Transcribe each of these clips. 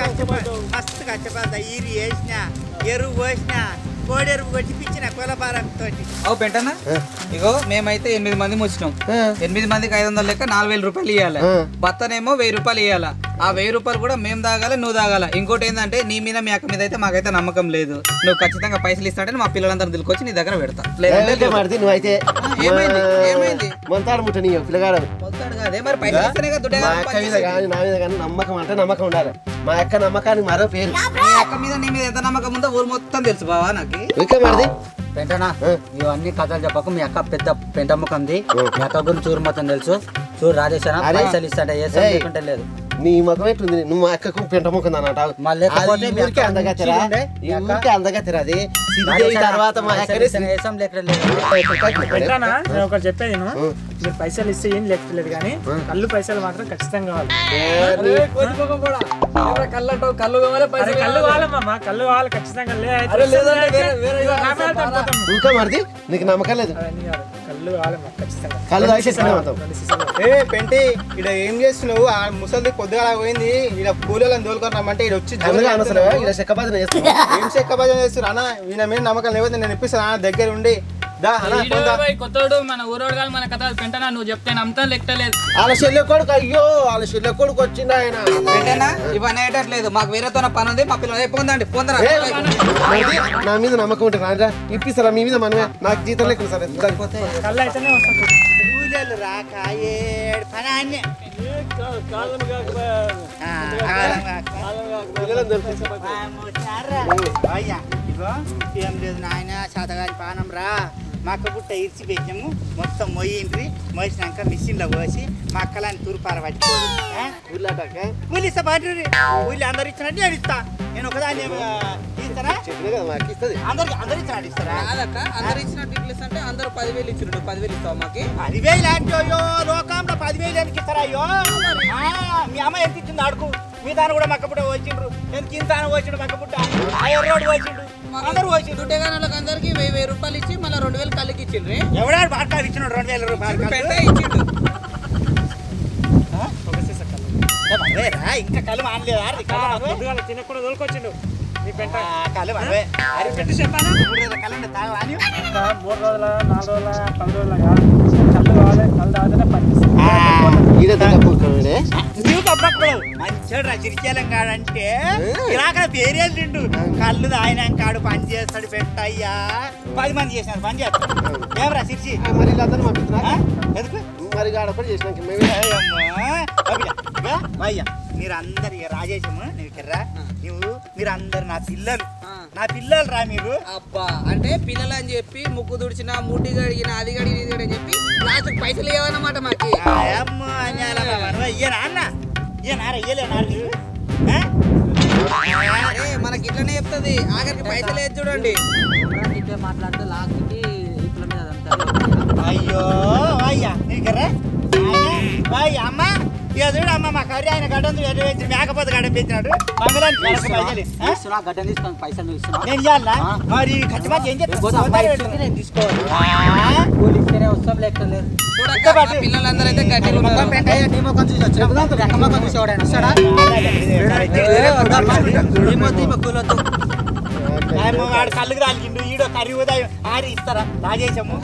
కష్టపడి. మస్తు కష్టపడ్డా. ఈరి వేసిన ఎరువు పోసిన కోడెరువు కొట్టిపించిన కులపారంతో అవు పెంటనా ఇగో మేమైతే ఎనిమిది మంది వచ్చినాం ఎనిమిది మందికి ఐదు వందలు లెక్క నాలుగు వేల రూపాయలు ఇవ్వాలి భర్తనేమో వెయ్యి రూపాయలు ఇవ్వాలా ఆ వెయ్యి రూపాయలు కూడా మేము తాగాలి నువ్వు తాగాల ఇంకోటి ఏంటంటే నీ మీద మీ అక్క మీద అయితే మాకైతే నమ్మకం లేదు. నువ్వు ఖచ్చితంగా పైసలు ఇస్తాడంటే మా పిల్లలందరూ తీసుకొచ్చి నీ దగ్గర పెడతా. నువ్వైతే? పిల్లగాడు కాదే మరి పైసలు ఇస్తేనే కదా కానీ నమ్మకం అంటే నమ్మకం ఉండాలి. మా అక్క నమ్మకానికి మరో పేరు. నీ అక్క మీద నీ మీద ఎంత నమ్మకం ఉందో ఊరు మొత్తం తెలుసు బావా నాకు. ఇంకా మరిది? పెంటనా ఇవన్నీ కథలు చెప్పకు మీ అక్క పెద్ద పెంటమ్మకంది. మీ అక్క గురించి చూరు మొత్తం తెలుసు. చూడు అరే. పైసలు ఇస్తాంటే ఏ. లేకుంటే లేదు. నీ ముఖం ఎట్లుంది? నువ్వు మా అక్కకు పెంట ముఖం అన్నట మా లేకపోతే మీ ఊరికే అక్క అందగత్తెరా మంచిగుండే, ఈ. ఊరికే అందగత్తెరా అది? తర్వాత మా పైసలు లేదు. ఒకటి చెప్పేది మీరు పైసలు ఇస్తే ఏం లేకపోలేదు కానీ కళ్ళు పైసలు మాత్రం ఖచ్చితంగా కావాలి. కళ్ళు కళ్ళు కావాలి అరే కళ్ళు కావాలమ్మా కళ్ళు కావాలి ఖచ్చితంగా లే అయితే అరే లేదంటే అయితే వేరే- వేరే ఇదిగో నా మీద పడిపోతాం. ఇంకా మరిది? నీకు నమ్మకం లేదు. కళ్ళు ఖచ్చితంగా. కళ్ళు. ఏ పెంటి ఇక్కడ ఏం చేస్తున్నావు? ఆ ముసలిది పొద్దుగా పోయింది. ఇక్కడ కూలీలను తోలుకొని రమ్మంటే ఇక్కడ వచ్చి అందుకే జోలు అనవసరం ఇలా చెక్క భజన చేస్తున్నా. ఏం చేస్తున్నారు అన్న ఈయన మీద నమ్మకం లేకపోతే నేను ఇప్పిస్తాను. దగ్గర ఉండి కొత్తోడు మన ఊరోడు మన కథ పెంటనా నువ్వు చెప్తే లెక్కలేదు వాళ్ళ చెల్లె కొడుకు అయ్యో వాళ్ళ చెల్లె కొడుకు వచ్చిండు ఆయన. ఏంటన్నా? ఇవన్నీ అయ్యేటట్లేదు మాకు వేరేతో పని ఉంది మా పిల్లలు పొందండి. పొందరా? నా మీద నమ్మకం ఉంటుంది రాజా ఇప్పిస్తారా? మీ మీద మనమే. నాకు జీతం లేకుండా సరే రాక ఏడు కాలం కాక. ఏం లేదు నాయన శాతగారి పానం రా. మా అక్క పుట్ట ఇరిచి పెట్టాము మొత్తం మొయ్యిండ్రి. మోసినాక మిషన్లో పోసి మా అక్కలని తూర్పార పట్టుకోదు కూలిస్తా పాటు కూలి అందరు ఇచ్చినట్టు నేను ఇస్తా. నేను ఒకదాన్ని ఇస్తానా అందరికి అందరు ఇచ్చినట్టు ఇస్తారా? కాదక్క అందరు ఇచ్చినట్టు ఇట్లా ఇస్తా అంటే అందరూ పదివేలు ఇచ్చినట్టు పదివేలు ఇస్తావు మాకి? పదివేలు అంటే అయ్యో లోకంలో పదివేలు ఎందుకు ఇస్తారా అయ్యో? ఆ, మీ అమ్మ ఎంత ఇచ్చింది అడుగు. మీ దాన్ని కూడా మక్కపుట్ట వచ్చిండ్రు ఎందుకు ఇంత వచ్చిండు మక్కపుట్ట రోడ్డు వచ్చిండు అందరూ వచ్చిండు దుడ్డేగాని వాళ్ళకి అందరికి వెయ్యి వెయ్యి రూపాయలు ఇచ్చి మళ్ళీ రెండు వేలు కళ్ళకి ఇచ్చిండ్రి. ఎవడాడు బాగా ఇచ్చినాడు రెండు వేల రూపాయలు పెంట ఇచ్చిండు? ఇంకా కళ్ళు మానలేదా తినకుండా తోలుకొచ్చిండు నీ పెంట ఆ, కళ్ళు అరే పెట్టు చెప్పానా మూడు రోజుల నాలుగు రోజుల పది రోజుల కళ్ళు కావాలి కళ్ళు తాగితేనే పనిచేస్తుంది నువ్వు తప్పకూడదు మంచోడు రా చిరికేలం కాడంటే. ఇలాగ పేరేళ్ళు తిండు. కళ్ళు కాడు పని చేస్తాడు పెట్టయ్యా. పది మంది చేసినారు పని చేస్తాడు ఏమరా సిరిచి మరి వీళ్ళందరూ పంపిస్తున్నా ఆ? ఎందుకు? మరి ఆడ కూడా చేసినాక మేమే అయ్యా మీరు అందరు రాజేశము నువ్వు ఇక్కడ నువ్వు మీరు అందరు నా పిల్లలు. నా పిల్లలు రా మీరు. అబ్బా అంటే పిల్లలు అని చెప్పి ముక్కు తుడిచిన ముడ్డి గడిగిన అది గడిగిన ఇది గడిగిన చెప్పి లాస్ట్ పైసలు ఇవ్వనమాట మాకి. అన్న ఇయ్యలేనా మనకి ఇట్లనే చెప్తుంది. ఆఖరికి పైసలు వేసి చూడండి. ఇట్లా మాట్లాడితే లాస్ట్కి ఇట్ల మీద అదంతా. అయ్యో అయ్యా నీకర్రా అయ్యా అమ్మ. ఇక చూడు అమ్మ మా కర్రీ ఆయన గడ్డం ఎటు వేసి మేకపోతే గడ్డం గడ్డ తీసుకొని పైసలు నేను ఇవ్వాలా మరి ఖచ్చితంగా ఏం తీసుకోవాలి వస్తాం లేకపోతే పిల్లలందరూ అయితే ముఖం చూసి రెక్క ముఖం వస్తాడా కళ్ళుకి రాలిగిండు ఈడో కర్రీ ఉదయం ఆరి ఇస్తారా రాజేశము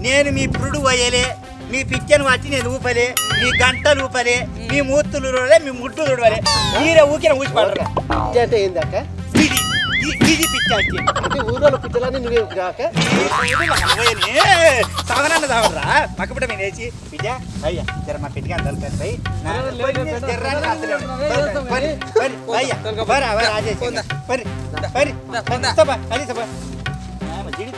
నేను మీ పురుడు పోయలే మీ పిచ్చను వచ్చి నేను ఊపలే మీ గంటలు ఊపలే మీ మూర్తులు ఊడలే మీ ముట్టు ఊడవలే మీరే ఊకిన ఊసి పడరా పిచ్చి అంటే ఏంది అక్క ఇది ఇది- ఇది పిచ్చ వచ్చి అంటే ఊర్లో పిచ్చలన్నీ నువ్వే కాక సాగనాన్ని సాగరా పక్కపట మేము వేసి బిడ్డ అయ్యా జర మా పెట్టి కానీ తలకాయి అయ్యా బరా బరా రాజేష్ పరి పరి సభ అది సభ జిడి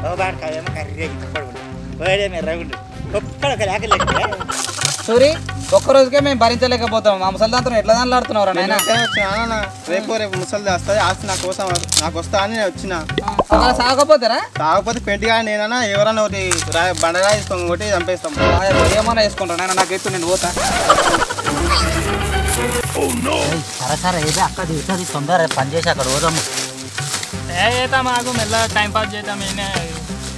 కర్రీ పడుకుంటు రగుండు ఒక్కడ ఒక సూరి ఒక్క రోజుకే మేము భరించలేకపోతాం మా ముసలిదాంతో ఎట్లా దాంట్లాడుతున్నావు నాయన? రేపు రేపు ముసలిది వస్తుంది ఆస్తి నా కోసం నాకు వస్తా అని నేను వచ్చిన. ఒకవేళ సాగకపోతారా? కాకపోతే పెంటిగా నేనన్నా ఎవరన్నా ఒకటి బండగా తీసుకొని కొట్టి చంపేస్తాం. ఏమన్నా వేసుకుంటా నాయన? నాకు ఎత్తు నేను పోతా. ఏయ్, సరే సరే ఏదే అక్క దిగుతుంది తొందర పని చేసి అక్కడ పోదాము. ఏ చేద్దాం మాకు మెల్లగా టైం పాస్ చేద్దాం ఈయనే.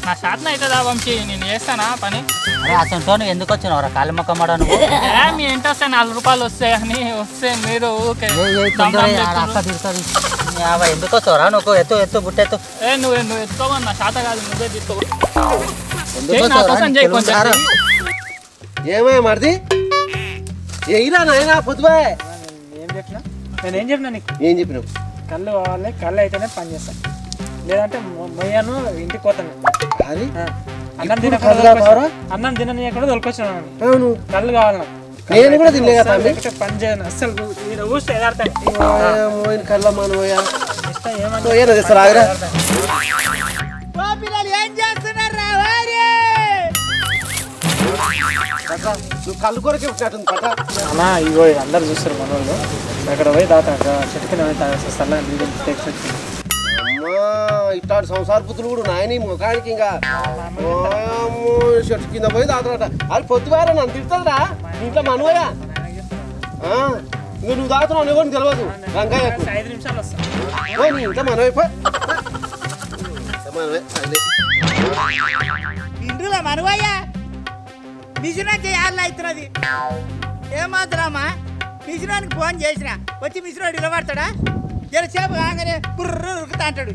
నా శాతం అవుతుందా వంశీ నేను చేస్తానా పని? అరే అసలు ఎందుకు వచ్చినావు? రా కాలి మొక్క మడ నువ్వు. ఏ మీ ఎంత వస్తాయి నాలుగు రూపాయలు వస్తాయి అని వస్తే మీరు ఊరికే ఏయ్, ఏయ్, దమ్ తొందర దమ్ ఏ, ఆడ చెప్తున్నారు. అక్క దిగుతుంది యాభై ఎందుకు వస్తావురా నువ్వు ఎత్తు ఎత్తు బుట్టెత్తు ఏ నువ్వు నువ్వు ఎత్తుకోమని నా శాత కాదు నువ్వే తీసుకో ఎందుకు చేయి, నా వస్తావురా? కోసం చేయి నీకు కొంచెం. తెలుసా రా? ఏమయ్యా మరిది ఎయిరా నాయనా చెప్పినా? నేను ఏం చెప్పినా నీకు? ఏం చెప్పినావు? కళ్ళు కావాలి కళ్ళు అయితేనే పని చేస్తాను లేదంటే మొయ్యను ఇంటికి పోతాను. అది. అన్నం తినకుండా దొరికొచ్చిన- కావాలా? అన్నం తిననీయకుండా దొరికొచ్చినాను అవును కళ్ళు కావాలి. నేను కూడా తినలే కదా పని చేయను? అస్సలు ఈడ ఊస్తే మోయిన కళ్ళ తెస్తారు ఆగరా. ఓ పిల్లలు ఏం చేస్తున్నారు? పట్ట అన్నా ఇగో అందరు చూస్తారు మన వాళ్ళు అక్కడ పోయి దాతా చెట్టు కింద పోయి తాగేస్తే చల్లగా నీళ్ళు వచ్చింది. ఇట్లాంటి సంసార పుత్రులు కూడా నాయని ముఖానికి ఇంకా? చెట్టు కింద పోయి తాగుతాడట అది పొద్దువారా నన్ను తిడుతుందిరా ఇంట్లో మనవయ్యా? ఆ, ఇంక నువ్వు తాగుతున్నావు నువ్వు కూడా తెలియదు రంగయ్యకు. ఐదు నిమిషాలు నీ ఇంట్లో మనవే. ఇంట్లో మనవయ్యా? మిషన్ చేయాలి అవుతున్నది ఏమాత్రమ్మా మిషనానికి ఫోన్ చేసిన వచ్చి మిషన్ నిలబడతాడా? జరసేపు కాగానే కుర్రు ఉరుకుతా అంటాడు.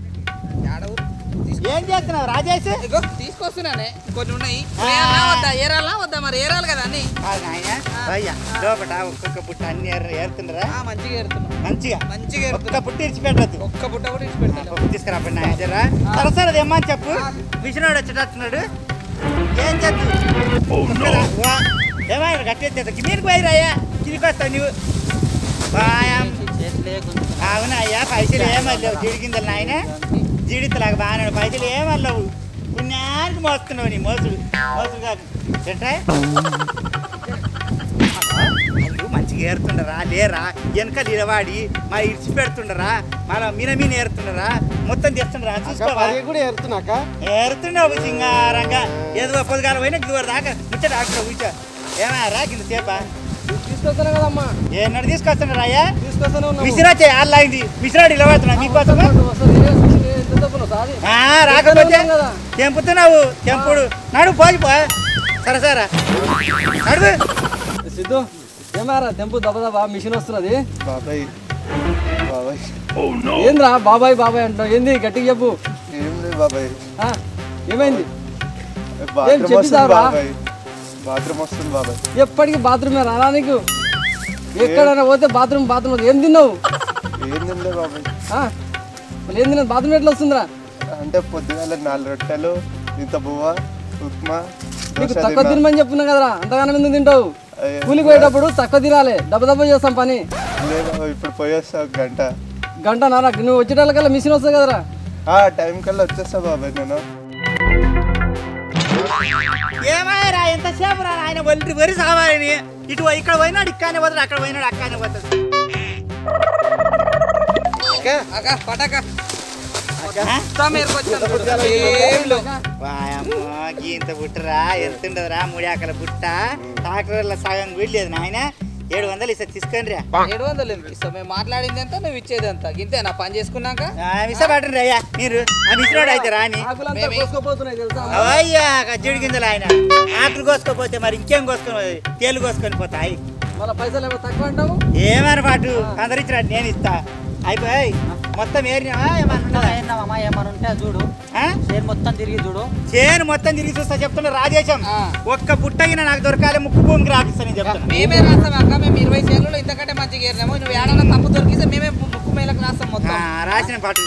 ఏం చేస్తున్నావు రాజేష్? ఇగో తీసుకొస్తున్నానే. కొన్ని ఉన్నాయి. ఏరాలా వద్దా? ఏరాలా వద్దా? మరి ఏరాలి కదా నాయన. అయ్యా లోపట ఒక్కొక్క పుట్ట అన్ని ఏర్- ఏరుతుండరా మంచిగా ఏరుతున్నా. మంచిగా? మంచిగా ఒక్క పుట్టి ఇడిచిపెట్టద్దు. ఒక్క బుట్ట కూడా ఇచ్చి పెడతా తీసుకురా పడి నాయన. జరా సరే సరే అది ఏమని చెప్పు విష్ణుడు వచ్చేటట్టున్నాడు. ఏం చేద్దు ఏమైనా కట్టేది మీరు పోయిరాయ్యా కిందికి వస్తావు నువ్వు బాయం పైసలు ఏమల్లేవు జిడికిందలు నాయన? జీడితలాగా బాగానే పైసలు ఏమల్లవు పుణ్యానికి మోస్తున్నావు నీ మోసుడు. మోసుడు కాదు. ఏంటా మంచిగా ఏరుతుండరా? లేరా? వెనక నిలవాడి మా ఇడిచి పెడుతుండరా మన మీన మీన ఏరుతుండరా? మొత్తం తెస్తుండరా? చూసుకోవా? కూడా ఎరుతున్నాక ఏరుతుండవు సింగారంగా. ఏదో పొద్దుగాల పోయినా ఇదివరకు దాకా ముచ్చట ఆకులో కూర్చో. ఏమారా కింద సేపా. తీసుకొస్తాను కదమ్మా. అయ్యా తీసుకొస్తానే మిశ్రా చేయి ఆన్లైన్ మిశ్రాడు ఇలా పడుతున్నా మీకోసం రాకపోతే. తెంపుతున్నావు తెంపుడు. నడు పోయి పో. సరే సరే. నడువు. సిద్ధు ఏమారా తెంపు దెబ్బ దెబ్బ మిషన్ వస్తున్నది. బాబాయ్ బాబాయ్. ఏంద్రా బాబాయ్ బాబాయ్ అంటావు ఏంది? గట్టిగా చెప్పు. ఏం లేదు బాబాయ్. ఆ, ఏమైంది? బాత్రూమ్ చెప్పి వస్తుంది చావరా? బాబాయ్. బాత్రూమ్ వస్తుంది బాబాయ్. ఎప్పటికీ బాత్రూమ్ రానా నీకు? ఎక్కడైనా పోతే బాత్రూమ్ బాత్రూమ్ ఏం తిన్నావు? ఏం తినలే బాబాయ్. ఆ, మళ్ళీ ఏం తిన్నావు? బాత్రూమ్ ఎట్లా వస్తుందిరా? అంటే పొద్దుగాల నాలుగు రొట్టెలు ఇంత బువ్వ ఉప్మా నీకు తక్కువ. తినమని చెప్పున్నా కదరా? అంతగానం ఎందుకు తింటావు? కూలికి పోయేటప్పుడు తక్కువ తినాలి. దెబ్బ దెబ్బ చేస్తాం పని. ఇప్పుడు పోయేస్తా ఒక గంట. గంట నారా నువ్వు వచ్చేటల్లకల్లా మిషన్ వస్తుంది కదరా. ఆ టైం కల్లా వచ్చేస్తా బాబాయ్ నేను. ఏమాయరా ఎంతసేపు రా ఆయన ఒంటి వరి సావాలని ఇటు ఇక్కడ పోయినాడు ఇక్కడనే పోతాడు అక్కడ పోయినాడు అక్కడనే పోతాడు. అక్క పటాక. గీంత బుట్టరా ఎరుతుండదురా ముడియాకల బుట్ట ట్రాక్టర్ల సగం వీడలేదు నాయన. ఏడు వందలు ఇస్తే తీసుకొని రా ఏడు వందలు ఎందుకు ఇస్తావు మేము మాట్లాడింది ఎంత నువ్వు ఇచ్చేది ఎంత ఇంతే నా పని చేసుకున్నాక? విసపట్టండి అయ్యా మీరు. అయితే రాని. అయ్యా జడి గింజలు ఆయన. ఆకులు కోసుకోపోతే మరి ఇంకేం కోసుకొని తేలు కోసుకొని పోతాయి. మళ్ళీ పైసలు ఏమో తక్కువ అంటావు? ఏమని పాటు అందరు ఇచ్చినట్టు నేను ఇస్తా. అయిపోయి మొత్తం ఏరినావా ఏమన్నా ఏమన్నా ఉంటే చూడు. ఆ? చేను మొత్తం తిరిగి చూడు. చేను మొత్తం తిరిగి చూస్తా చెప్తున్నా రాజేశం. ఒక్క పుట్టగిన నాకు దొరకాలి ముక్కు భూమికి రాపిస్తాను చెప్తున్నా. మేమే రాస్తాం అక్క మేము ఇరవై చేనులో ఇంతకంటే మంచిగా ఏరినాము. నువ్వు ఏడన్నా తప్పు దొరికితే మేమే ముక్కు మేలకు రాస్తాం మొత్తం. ఆ, రాసిన పాటు.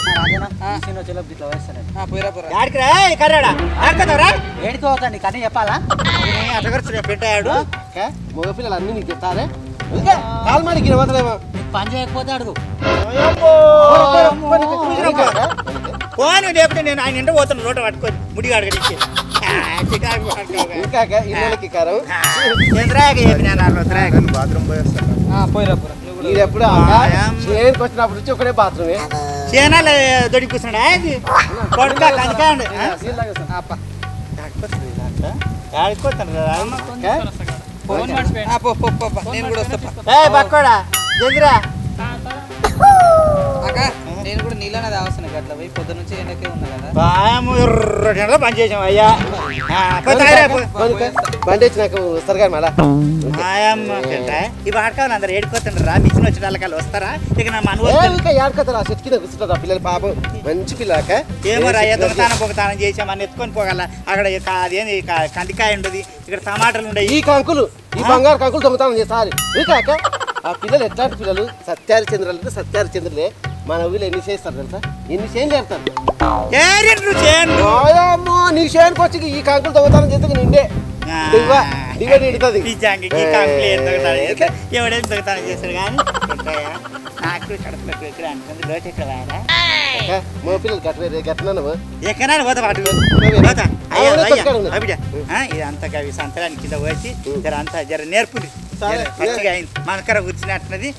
ఏడికి పోతాను కానీ చెప్పాలా? అటగరుచు పెట్టాడు మగపిల్లలు అన్ని నీకు ఇస్తారే కాలు మాడికి వదలేమా నీకు పని చేయకపోతే అడుగు. పోను లేకపోతే నేను ఆయన ఇంట పోతాను రోడ్డు పట్టుకొని ముడి అడగడికి ఇంకా ఇళ్ళకి కారం. బాత్రూమ్ పోయేస్తాను ఆ, పోయిరా మీరు ఎప్పుడు చేరుకు వచ్చినప్పుడు నుంచి ఒకటే బాత్రూమే. చేనాల దొడి కూర్చున్నాడా? కదా నేను కూడా వస్తా పో. ఏ బక్కోడా దగ్గర అక్క నేను కూడా నీళ్ళనే తాగొస్తాను గట్ల పోయి పొద్దు నుంచి ఎండకే ఉన్నా కదా. బాము ఎర్రటి పని చేసాం అయ్యా. ఆ. బండి వచ్చినాక వస్తారు కానీ మళ్ళా. ఈ వాడకాలు అందరు ఏడుకోతుండ్రు రా మిషన్ వచ్చిన వాళ్ళకి వస్తారా? ఇక నా ఇంకా ఏడకతారా చెట్టు కింద కూర్చుంటారా పిల్లలు పాపం. మంచి పిల్లక. ఏమో రా దొంగతానం పొగతానం చేసామని ఎత్తుకొని పోగల. అక్కడ అదేంది కందికాయ ఉండదు ఇక్కడ టమాటాలు ఉండయి ఈ కంకులు ఈ బంగారు కంకులు దొంగతనం చేస్తారు. కాక ఆ పిల్లలు ఎట్లాంటి పిల్లలు? సత్యారి చంద్రులు అంటే సత్యారి చంద్రులే. మన ఊళ్ళో ఎన్ని చేస్తారు తెలుసా? ఎన్ని చేస్తారు ఓయమ్మో నీ చేనుకి వచ్చి ఈ కంకులు దొంగతనం చేస్తే నిండే దివ్వ దివ్వ నిడుతుంది పిచ్చాంగి ఈ కాకులు ఏం దొంగతానం చేస్తారు ఎవడేం దొంగతానం చేస్తారు కానీ ఉంటాయా నాకు కడుపులో ఇక్కడ అనుకుంది లోటు ఇక్కడ వాయరా మా పిల్లలు గట్ట గట్టనవు ఎక్కడైనా పోతా వాటి పోతా. అయ్యా అయ్యా అబిడ ఇది అంతా కవి సంతరానికి కింద వచ్చి జర అంతా జర నేర్పుది. మంచిగా అయింది. మనకర కూర్చున్నట్టున్నది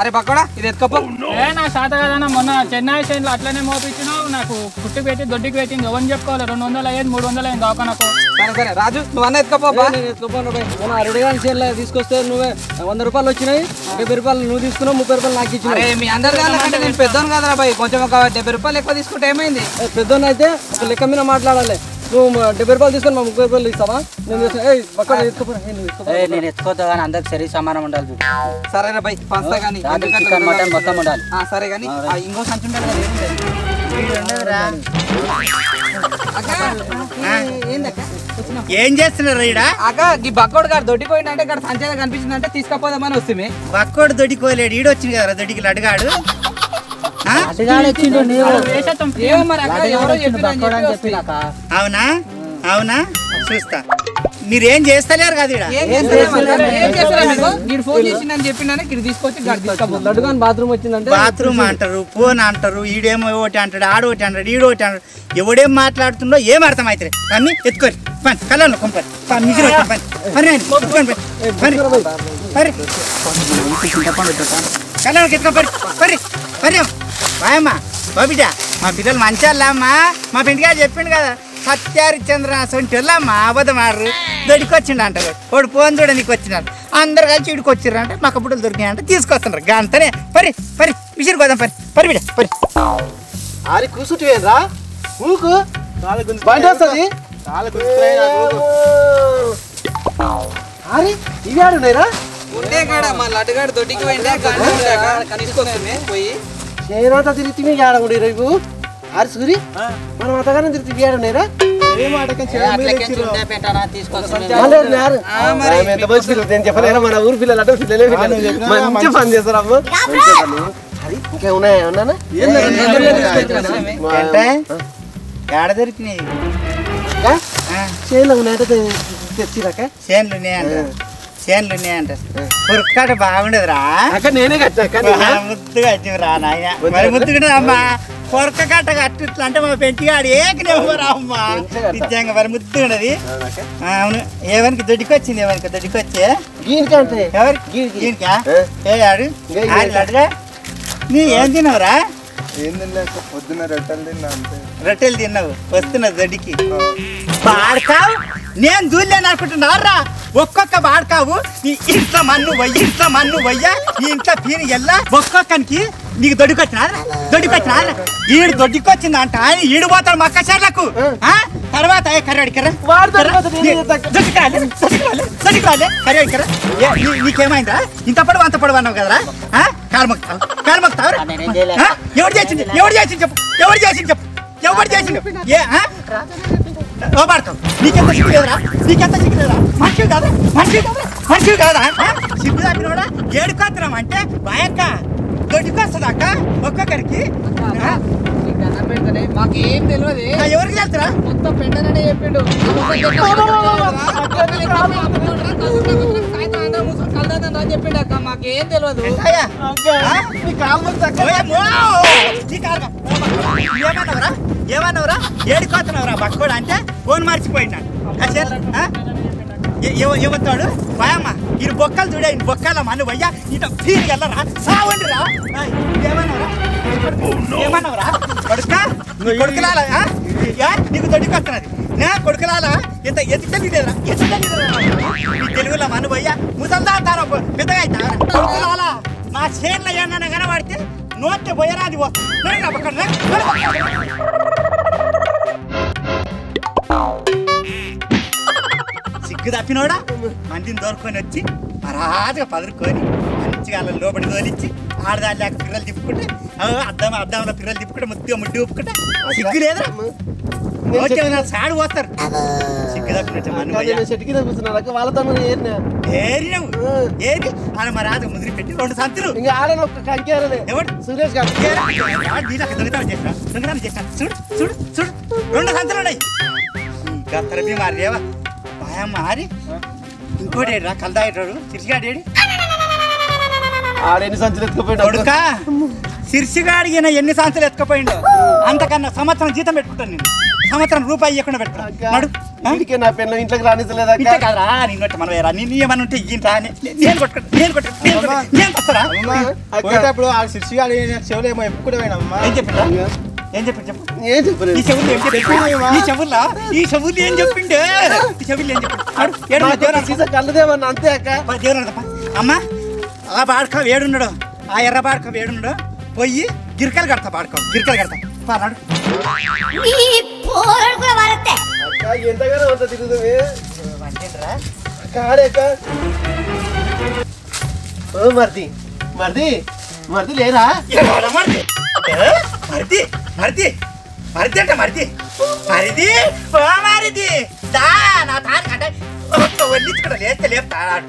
అరే పక్కడా ఇది ఎత్తుకోపో ఏ నా శాత కదన్నా మొన్న చెన్నై సైన్లో అట్లనే మోపించినావు నాకు పుట్టి పెట్టి దొడ్డికి పెట్టింది ఎవరిని చెప్పుకోవాలి రెండు వందలు అయ్యేది మూడు వందలు అయింది దాకా నాకు సరే సరే రాజు నువ్వు అన్న ఎత్తుకోపో మన అరవై చేనులో తీసుకొస్తే నువ్వే వంద రూపాయలు వచ్చినాయి డెబ్బై రూపాయలు నువ్వు తీసుకున్నావు ముప్పై రూపాయలు నాకు ఇచ్చిన మీ అందరి దానికంటే నేను పెద్దోను కదరా బాయ్ కొంచెం ఒక డెబ్బై రూపాయలు ఎక్కువ తీసుకుంటే ఏమైంది పెద్దోన్న అయితే లెక్క మీద మాట్లాడాలి నువ్వు మా డెబ్బై రూపాయలు తీసుకొని మా ముప్పై రూపాయలు ఇస్తావా? నేను. నేను ఎత్తుకోతా కానీ అందరికి సరి సమానం ఉండాలి చూడు. సరేరా బాయ్ పంచుతా కానీ చికెన్ మటన్ మొత్తం ఉండాలి. ఆ, సరే కానీ ఆ, ఇంకో సంచి ఉండాలి. ఏం చేస్తున్నారు ఈడ? అక్క ఈ బక్కోడు గారు దొడ్డిపోయిందంటే ఇక్కడ సంచేత కనిపించిందంటే తీసుకపోదామని వస్తుంది పక్కోడు దొడికోలేడు ఈడు వచ్చింది కదా దొడికి లడ్గాడు అవునా? అవునా? చూస్తా. మీరేం చేస్తలేరు కదా కానీ బాత్రూమ్ వచ్చిందంటే బాత్రూమ్ అంటారు ఫోన్ అంటారు ఈడేమో ఒకటి అంటాడు ఆడు ఒకటి అంటాడు ఈడు ఒకటి అంటాడు. ఎవడేం మాట్లాడుతుండో ఏం అర్థం అవుతుంది రమ్మి ఎత్తుకోరి. పని కళ్ళలో కొంపని. పని పని. పని పని. బాయమ్మా బాబిడ మా పిల్లలు మంచాలమ్మా మా పిండిగాడు చెప్పిండు కదా సత్యారిచంద్ర సొంటి వెళ్ళమ్మా అబద్ధం ఆడరు. దొడికొచ్చిండు అంటారు వాడు ఫోన్ చూడడానికి వచ్చినారు అందరు కలిసి ఇడికి వచ్చిర్రు అంటే మాకు బుడ్డలు దొరికినాయంటే తీసుకొస్తున్నారు గంతనే పరి పరి విసిరి కోదాం పరి పరి బిడ పరి. ఆరి కూర్చుంటే రా ఊకు? బండి వస్తుంది? ఆరి ఇవి ఆడున్నాయిరా? ఉండే కాడ మా లడ్డుగాడు దొడ్డికి పోయిండే పోయి. నేనంతా తిరిగి మీ ఆడ ఉండి రేపు ఆరి సూరి మనం అంతగానే తిరిగి ఇవి ఆడున్నాయిరా మళ్ళీ ఎవరు? ఆమె ఎంత మంచి పిల్లలు నేను చెప్పలేరా మన ఊరు పిల్లలు అంటే పిల్లలే మంచి పని చేస్తారు అమ్మ. ఇంకేమున్నాయా? అంటే? ఏడ దొరికినాయి? చేనులో ఉన్నాయంటే తెచ్చిరాక? చేన్లు ఉన్నాయంట. చేన్లు ఉన్నాయంట పురకాట బాగుండదురా నేనే ముద్దుగా వచ్చింది రా నాయన మరి ముద్దుగా అమ్మా పొరక కట్ట కట్టు ఇట్లా అంటే మా పెంటిగాడు ఏకనేమరా అమ్మా నిజంగా మరి ముద్దుగా ఉన్నది అవును ఏవనికి దొడ్డికి వచ్చింది ఏవనికి దొడ్డికి వచ్చే దీనికంటే ఎవరికి దీనికా ఏ? ఆడు ఇంకా ఇది ఆడు అడుగా నీ ఏం తిన్నావురా పొద్దున్న రొట్టెలు తిన్నా రొట్టెలు తిన్నావు వస్తున్నది దొడ్డికి బాడకావు నేను దూలేను అనుకుంటున్నారా ఒక్కొక్క బాడకావు నీ ఇంట్లో మన్ను వయ్యి ఇంట్లో మన్ను వయ్యా నీ ఇంట్లో పీని ఎల్లా ఒక్కొక్కనికి నీకు దొడ్డికొచ్చినా దొడ్డికొచ్చినా ఈడు దొడ్డికొచ్చింది అంట ఆయన ఈడు పోతాడు మక్క చెర్లకు. ఆ? తర్వాత ఏ కర్రాడి కర్ర? వాడు దొడ్డికొస్తాడు, నేను చెప్తా. దొడ్డికాలే దొడ్డికాలే దొడ్డికాలే కర్రాడి కర్ర? ఏ, నీ- నీకేమైందా ఇంత పొడవు అంత పొడవు అన్నావు కదరా? ఆ? కాలు మొక్తావు కాలు మొక్తావు నేనేం చేయలే. ఆ? ఎవడు చేసింది? ఎవడు చేసింది చెప్పు? ఎవడు చేసింది చెప్పు? ఎవడు చేసింది? ఏ ఆ? లోపడతావు నీకెంత సిగ్గు లేదురా నీకెంత సిగ్గు లేదురా మనిషి కాదా మనిషి కాదా మనిషి కాదా? సిగ్గు తప్పినోడా ఏడుకొస్తున్నాం అంటే భయంక దొడ్డికొస్తుంది అక్క ఒక్కొక్కరికి? మాకు ఏం తెలియదు ఎవరికి వెళ్తారా మొత్తం పెండనే చెప్పిండు చెప్పిండు అక్క మాకేం తెలియదు అయ్యా ఆ? ఓయమ్మో! ఏమన్నావురా? ఏమన్నావురా ఏడుకోతున్నావురా బక్కోడు అంటే? ఫోన్ మర్చిపోయినా. ఇవ్వతాడు బాయమ్మ ఈ బొక్కలు చూడే ఈ బొక్కల మన వయ్యా. ఇట ఫీల్ వెళ్ళరా సావండి రా ఏమన్నావురా? ఏమన్నావురా? కొడుక? కొడుకులాలా? నీకు దొడ్డికి వస్తున్నది నా కొడుకులాలా? ఇంత ఎత్తి తెలియలేదురా? ఎత్తి తెలియదురా తెలుగులో మన వయ్యా. ముసల్దా తారా పెద్దగా అవుతా కొడుకులాలా? నా చేనులో ఏమన్నా కనబడితే నోట్ పోయరాది వస్తుంది సిగ్గు తప్పినోడా? మందిని దొరుకుని వచ్చి పరాజుగా పదురుకొని మంచిగా అలా లోపలి తోలిచ్చి ఆడదాని లేక పిల్లలు తిప్పుకుంటే అద్దం అద్దంలో పిల్లలు తిప్పుకుంటే ముద్దుగా ముడ్డి ఊపుకుంటే సిగ్గు నా సాడు పోస్తారు. సిగ్గు తప్పినట్టు వాళ్ళతో ఏరినవు ఏరి అని మరి రాదు ముదిరి పెట్టి రెండు సంతులు. ఇంకా ఆడన ఒక్క కంకేరలే? ఎవడు? సురేష్ గారు. దొంగతనం చేసిన? దొంగతనం చేసిన? చూడు చూడు చూడు. రెండు సంతులు ఉన్నాయి. బీమారి రేవా మారి ఇంకోటి రా కలదాయేటాడు సిరిసిగాడేడి ఆడెన్ని సంచులు ఎత్తుకుపోయాడు కొడుక సిరిసిగాడిగిన ఎన్ని సంవత్సరాలు ఎత్తుకపోయిండో? అంతకన్నా సంవత్సరం జీతం పెట్టుకుంటాను నేను. సంవత్సరం రూపాయి ఇవ్వకుండా పెట్టుకుంటాను. నడు. ఆ? వీడికే నా పెన్ను ఇంట్లోకి ఇంతే కాదురా నిన్నట్టు మనం వేరా నిన్ను ఏమన్నా ఉంటే నేను కొట్టుకుంటా నేను కొట్టుకుంటా నేను వస్తారా పోయేటప్పుడు ఆ శిర్షి గారి చెవులు ఏమో ఎప్పుడు పోయినమ్మా ఏం ఏం చెప్పిండు చెప్పు? ఏం ఈ చెప్పలేదు చెవులు ఏం చెప్పిండు ఈ చెవుల్లో ఈ చెవులు ఏం చెప్పిండు? ఈ చెవులు ఏం సీసా కళ్ళదేమన్నా అంతే అక్క? అబ్బా, దేవుడు అడగప్పా. అమ్మా ఆ బాడక వేడున్నాడు ఆ ఎర్ర బాడక వేడున్నాడు పోయి గిరికలు కడతా బాడక గిరికలు కడతా. అక్క ఎంతగానో అంత తిరుగుతుంది. ఓ మర్ది మర్ది మర్ది లేరా? మరిది? మరిది? మరిది మరిది అంట మరిది. మరిది ఓ మరిది. దా నా తాను కంటే వల్లించుకుంటా లేస్తే లేపుతాడు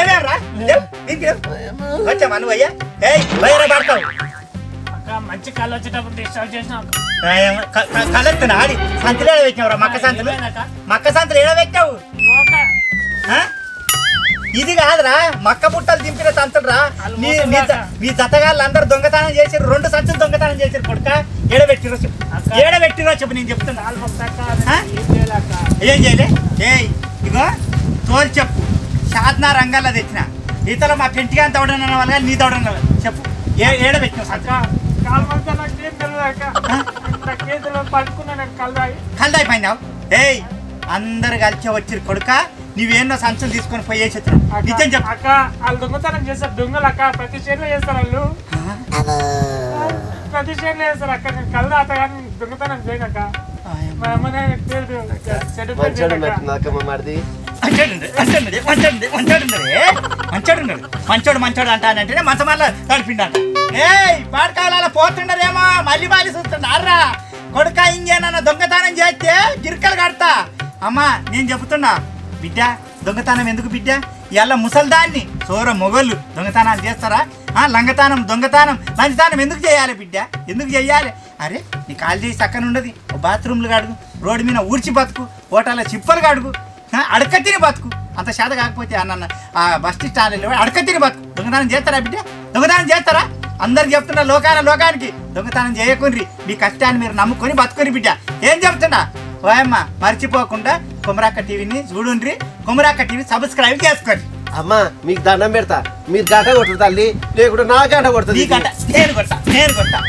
ఏమేమ్రా వచ్చా మను అయ్యా. ఏయ్ బయట పడతావు మంచి కళ్ళు వచ్చేటప్పుడు డిస్టర్బ్ చేసిన కలెత్తున ఆడి. సంతలు ఏడ పెట్టినావురా? మక్క సంతలు? మక్క సంతలు ఏడ పెట్టావు? ఇది కాదురా మక్క బుట్టలు దింపిన సంతలురా నీ నీ జతగాళ్ళు అందరు దొంగతనం చేసిర్రు రెండు సంచులు దొంగతనం చేసిర్రు కొడుక. ఏడబెట్టిరో చెప్పు. ఏడబెట్టిరో చెప్పు నేను చెప్తున్నా? ఏం చేయలే ఏయ్ ఇగో తోలు చెప్పు. సాధన రంగాల్లో తెచ్చిన. ఇతర మా పెంటిగా తోడన వాళ్ళ నీ తోడన చెప్పు. ఏ ఏడబెట్టిన సంచులు అయిపోయినావు? ఏయ్ అందరు కలిసి వచ్చిరు కొడుక. నువ్వేన్నో సంచులు తీసుకొని పోయేసి వచ్చినావు నిజం చెప్పు. అక్క వాళ్ళు దొంగతనం చేస్తారు దొంగలు అక్క. ప్రతి చేతిలో చేస్తారు వాళ్ళు. ప్రతి చేతిలో చేస్తారు అక్క. నేను కళ్ళు తాత కానీ దొంగతనం చేయనక్క మా చెడు పని మంచోడు మంచోడు అంటానంటేనే మంచం వల్ల తడిపిండంట ఏయ్ పాడకాల పోతుండరేమో మళ్ళీ బాలి చూస్తున్నారా కొడుక ఇంకేనన్నా దొంగతనం చేస్తే గిరికలు కడతా. అమ్మా నేను చెబుతున్నా. బిడ్డ? దొంగతనం ఎందుకు బిడ్డ? ఇవాళ ముసల్దాన్ని సోర మొగళ్ళు దొంగతనాలు చేస్తారా? ఆ లంగతానం దొంగతనం లంచతానం ఎందుకు చేయాలి బిడ్డ? ఎందుకు చేయాలి? అరే నీ కాలు చేసి చక్కన ఉండదు. బాత్రూమ్లు కడుగు రోడ్డు మీద ఊడ్చి బతుకు హోటల్లో చిప్పలు కడుగు అడక తిని బతుకు. అంత శాత కాకపోతే అన్న ఆ బస్ స్టాండ్ అడక తిని బతుకు. దొంగతనం చేస్తారా బిడ్డ? దొంగతనం చేస్తారా? అందరు చెప్తున్నా లోకాన లోకానికి. దొంగతనం చేయకుండ్రి. మీ కష్టాన్ని మీరు నమ్ముకొని బతుకొని బిడ్డ. ఏం చెప్తున్నా? ఓయమ్మ మర్చిపోకుండా కుమరాక్క టీవీని చూడుండ్రి. కుమరాక్క టీవీ సబ్స్క్రైబ్ చేసుకోండి. అమ్మా మీకు దండం పెడతా. మీరు గంట కొట్టరు తల్లి. లేకుంటే నా గంట కొడుతుంది నేను కొడతా నేను కొడతా.